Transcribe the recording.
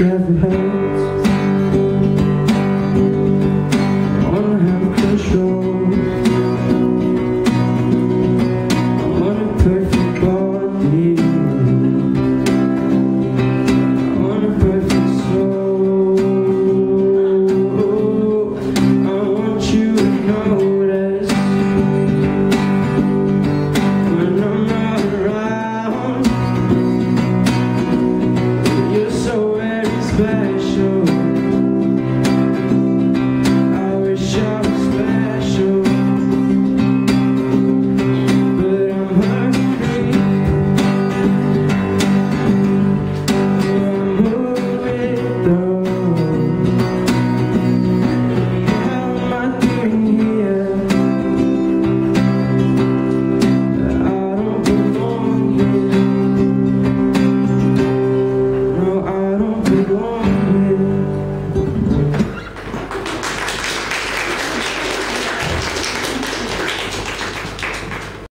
ever heard